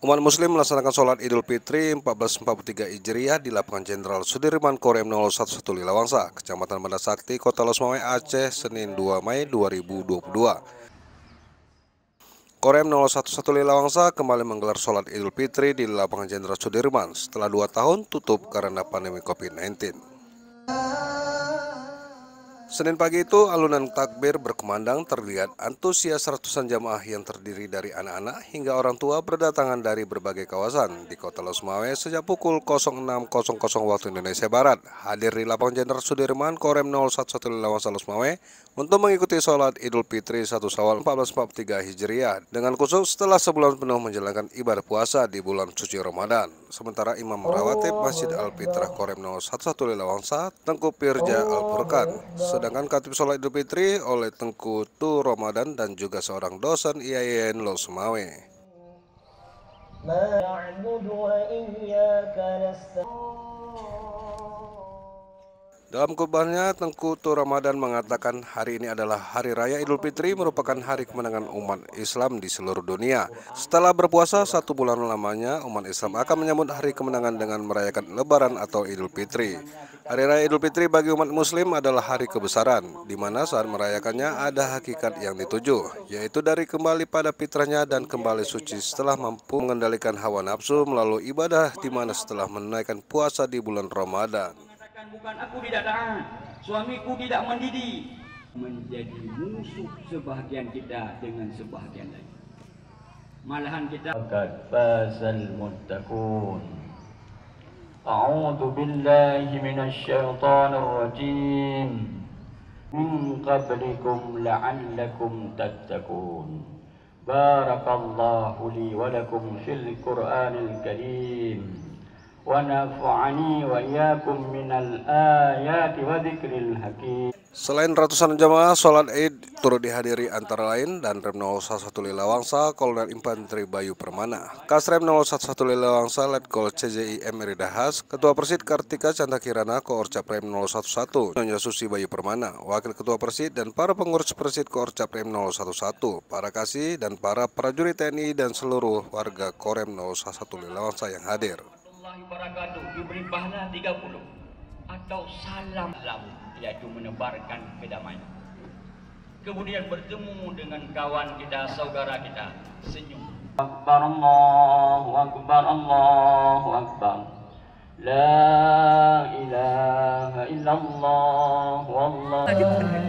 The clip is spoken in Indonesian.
Umat Muslim melaksanakan sholat Idul Fitri 1443 Hijriah di lapangan Jenderal Sudirman Korem 011 Lilawangsa, Kecamatan Banda Sakti, Kota Losmawe, Aceh, Senin 2 Mei 2022. Korem 011 Lilawangsa kembali menggelar sholat Idul Fitri di lapangan Jenderal Sudirman setelah dua tahun tutup karena pandemi COVID-19. Senin pagi itu alunan takbir berkemandang terlihat antusias ratusan jamaah yang terdiri dari anak-anak hingga orang tua berdatangan dari berbagai kawasan di kota Losmawe sejak pukul 06.00 waktu Indonesia Barat hadir di lapangan Jenderal Sudirman Korem 011 Lawasa Losmawe untuk mengikuti sholat Idul Fitri 1 Sawal 1443 Hijriah dengan khusus setelah sebulan penuh menjalankan ibadah puasa di bulan suci Ramadan. Sementara Imam Rawatib Masjid Al-Fitrah Korem 011 Lawangsa Tengku Pirja Al-Furqan sedangkan Katib Sholat Idul Fitri oleh Tengku Tu Ramadan dan juga seorang dosen IAIN Lo Semawe. Dalam khutbahnya, Tengku Tu Ramadan mengatakan hari ini adalah Hari Raya Idul Fitri merupakan hari kemenangan umat Islam di seluruh dunia. Setelah berpuasa satu bulan lamanya, umat Islam akan menyambut hari kemenangan dengan merayakan Lebaran atau Idul Fitri. Hari Raya Idul Fitri bagi umat Muslim adalah hari kebesaran, di mana saat merayakannya ada hakikat yang dituju, yaitu dari kembali pada fitrahnya dan kembali suci setelah mampu mengendalikan hawa nafsu melalui ibadah di mana setelah menunaikan puasa di bulan Ramadan bukan aku tidak taat, suamiku tidak mendidik, menjadi musuh sebahagian kita dengan sebahagian lain. Malahan kita Qad fazal muttaqun. A'udzu billahi minasy syaithanir rajim. Min qablikum la'allakum tattaqun. Barakallahu li wa lakum fil Qur'anil Karim. Selain ratusan jamaah, sholat id turut dihadiri antara lain dan Rem 011 Lilawangsa, Kolonel Infanteri Bayu Permana, Kasrem 011 Lilawangsa, Letkol CJI Emiri Dahas, Ketua Persid Kartika Canta Kirana, Koorcap Rem 011, Nyonya Susi Bayu Permana, Wakil Ketua Persid dan para pengurus Persid Koorcap Rem 011, para kasih dan para prajurit TNI dan seluruh warga Korem 011 Lilawangsa yang hadir wabarakatuh diberi pahala 30 atau salam lahu yaitu menebarkan kedamaian. Kemudian bertemu dengan kawan kita, saudara kita, senyum. Akbar Allahu Akbar Allahu Akbar. La ilaha illallah wallahu